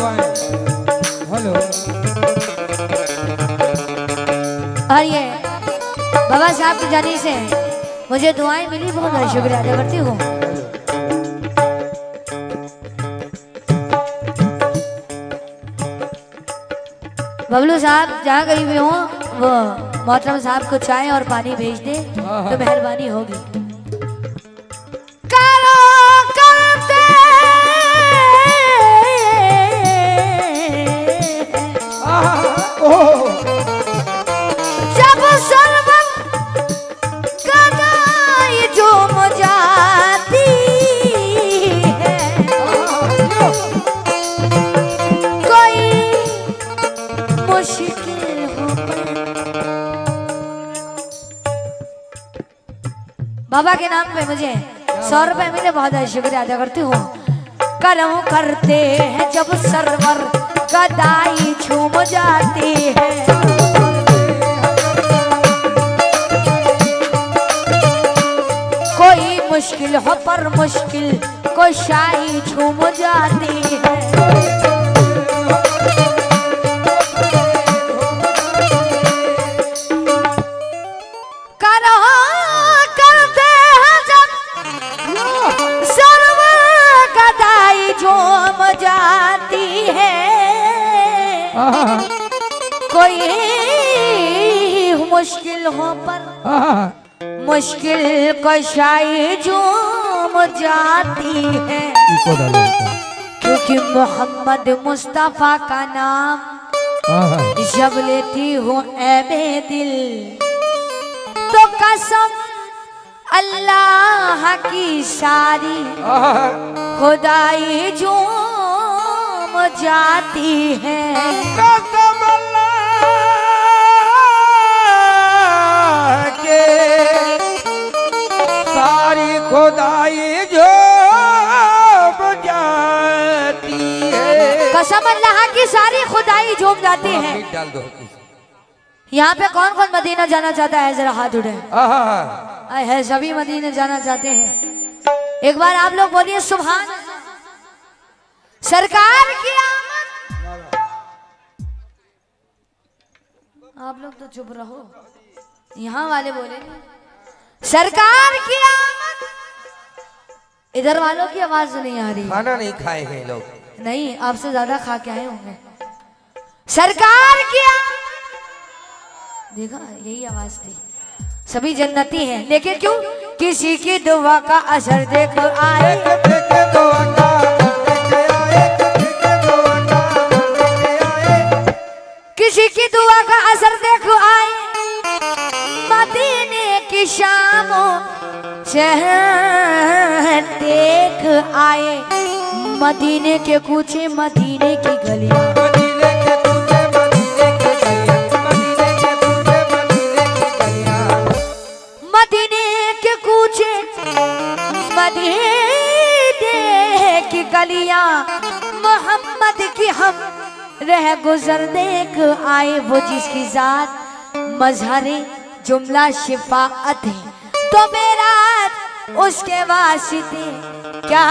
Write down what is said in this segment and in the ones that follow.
Hello और ये बाबा साहब के जाने से मुझे दुआएँ मिली बहुत बहुत शुक्रिया अदा करती हूँ। बबलू साहब जहाँ कहीं भी हो वो मोहतरम साहब को चाय और पानी भेज दे तो मेहरबानी होगी। बाबा के नाम पे मुझे सौ रुपए मिले बहुत शुक्रिया अदा करती हूँ। करम करते हैं जब सरवर कदाई झूम जाती है। कोई मुश्किल हो पर मुश्किल को शाही झूम जाती है। मुश्किल हो पर मुश्किल कशाई झूम जाती है। क्योंकि मोहम्मद मुस्तफ़ा का नाम जब लेती हूँ ऐबे दिल तो कसम अल्लाह की सारी खुदाई झूम जाती है। कसम की सारी खुदाई झूम जाती है। डाल दो यहाँ पे कौन कौन मदीना जाना चाहता है? जरा हाथ उठे है सभी मदीने जाना चाहते हैं। एक बार आप लोग बोलिए सुबह सरकार की आमद। आप लोग तो चुप रहो। यहाँ वाले बोले सरकार की आमद। इधर वालों की आवाज़ नहीं आ रही। खाना नहीं खाए हैं लोग। नहीं आपसे ज़्यादा खा के आए होंगे। सरकार की आमद देखा यही आवाज़ थी। सभी जन्नती हैं। लेकिन क्यों? किसी की दुआ का असर देख देखे आए। देखे किसी की दुआ का असर देख आए। मदीने की शामों शहर देख आए। मदीने के कूचे मदीने की गलियाँ। मदीने के तुझे मदीने के गलियाँ। मदीने के तुझे मदीने की गलियाँ। मदीने के कूचे मदीने की गलियाँ। मोहम्मद की हम रह गुजर देख आए वो जिसकी जात मजहरे जुमला शिफाअत है। तो मेरा उसके वास्ते क्या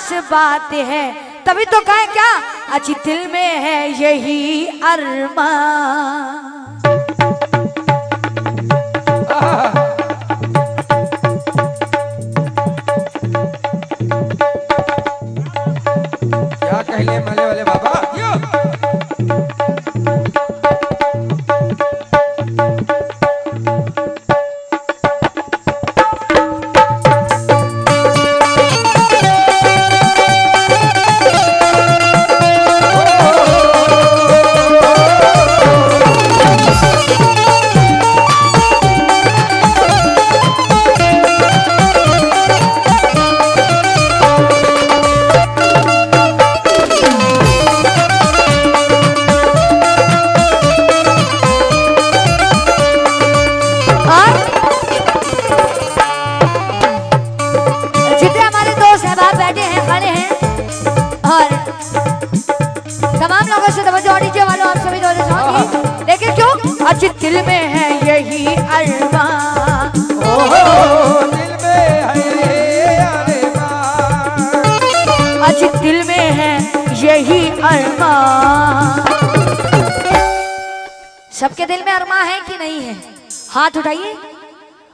खास बात है। तभी तो कहे क्या? अच्छी दिल में है यही अरमा तमाम लोगों से तो डीजे वालों आप सभी तो दोनों सॉन्ग लेकिन क्यों? अचित दिल में है यही अलवा दिल में है दिल में है यही अलवा सबके दिल में अरमा है कि नहीं है? हाथ उठाइए।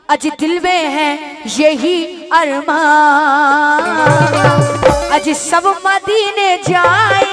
अज दिल में है यही अरमा अज सब मदीने जाए।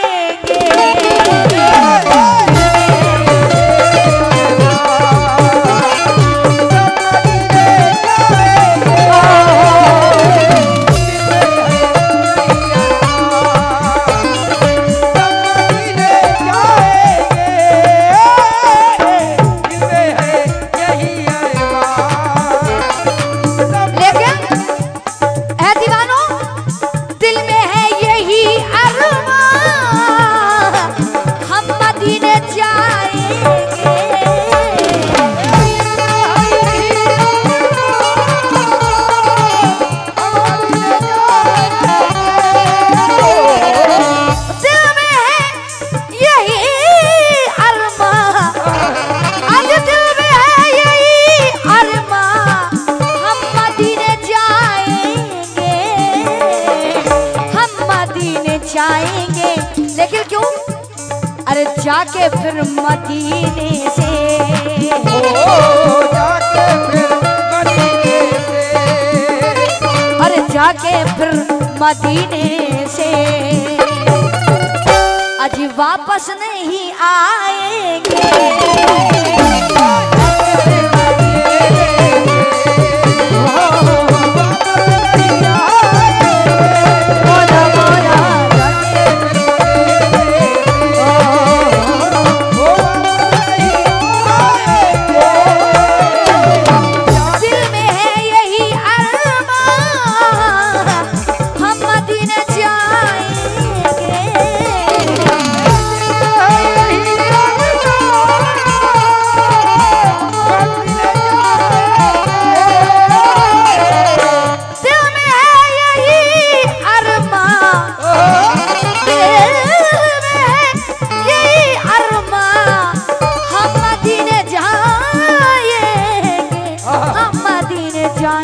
जाके फिर मदीने से। आज वापस नहीं आएँगे।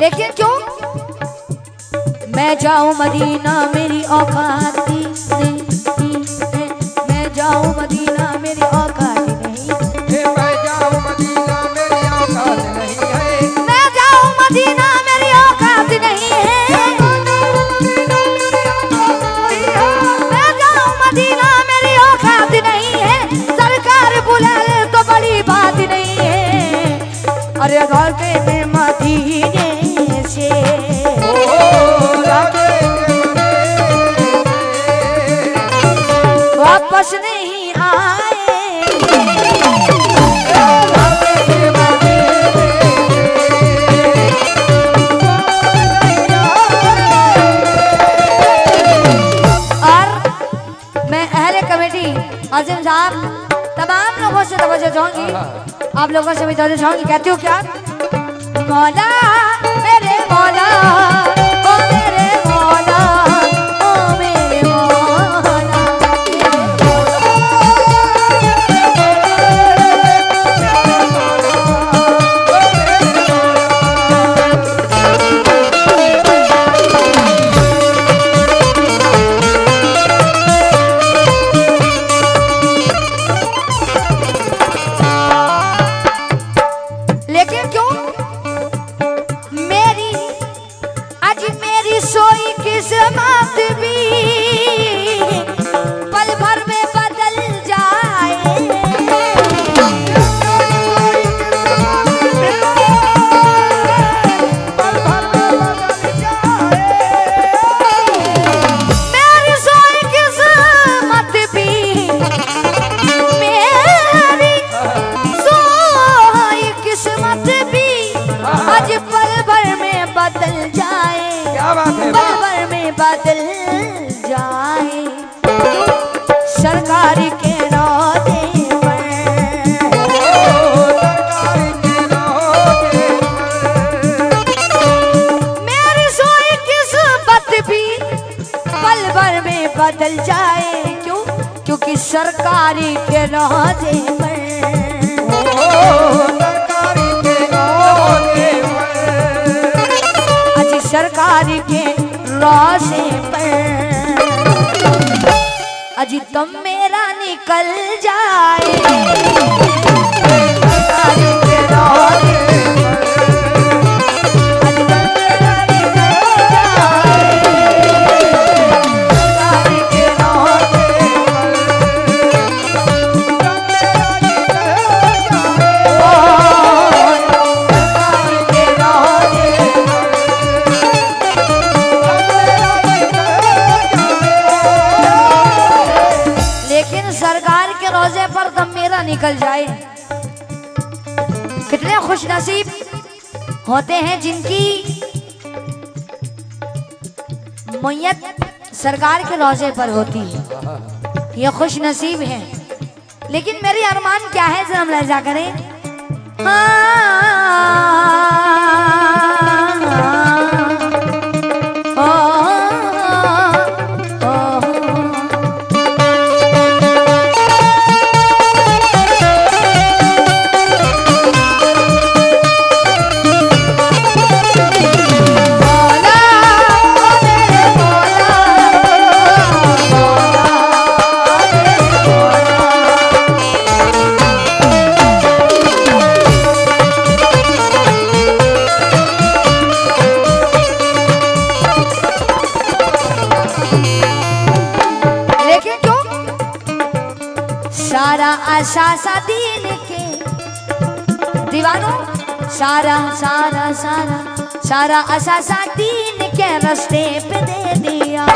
लेकिन क्यों? मैं जाऊँ मदीना मेरी औकात नहीं है। मैं जाऊँ मदीना मेरी औकात नहीं मैं जाऊँ मदीना मेरी औकात नहीं है। मैं जाऊँ मदीना मेरी औकात नहीं है। सरकार बुलाए तो बड़ी बात नहीं है। अरे घर के मदीने अहले अजीम साहब तमाम लोगों से तवज्जो चाहूँगी। आप लोगों से भी तवज्जो चाहूँगी। कहती हूँ क्या? मौला मेरे मौला। बदल जाए क्यों? क्योंकि सरकारी के राजे पर सरकारी के राजे अजी सरकारी के रोज़े पर अजी तुम मेरा निकल जाए। निकल जाए। कितने खुश नसीब होते हैं जिनकी मैयत सरकार के रोज़े पर होती है। ये खुश नसीब है। लेकिन मेरी अरमान क्या है, जरा हम लहजा करें? लेकिन आशा सा दीन के। दीवानों, सारा सारा सारा सारा आशा सा दीन के रास्ते पे दे दिया।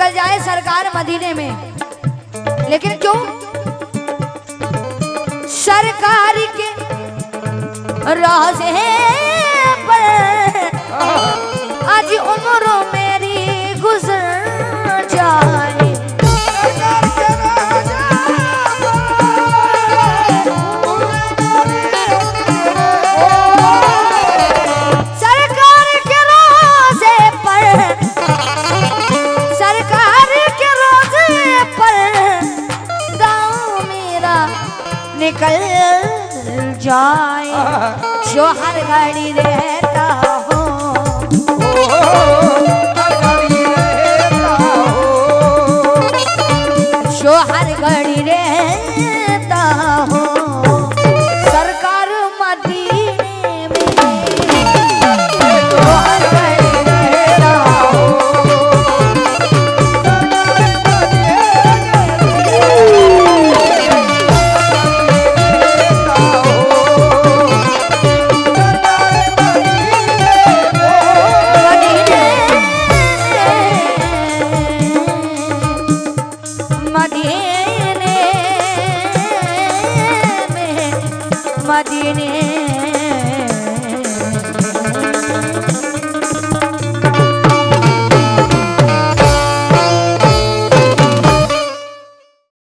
निकल जाए सरकार मदीने में। लेकिन क्यों? सरकार के राज है पर आज उम्र निकल जाए जो हर घड़ी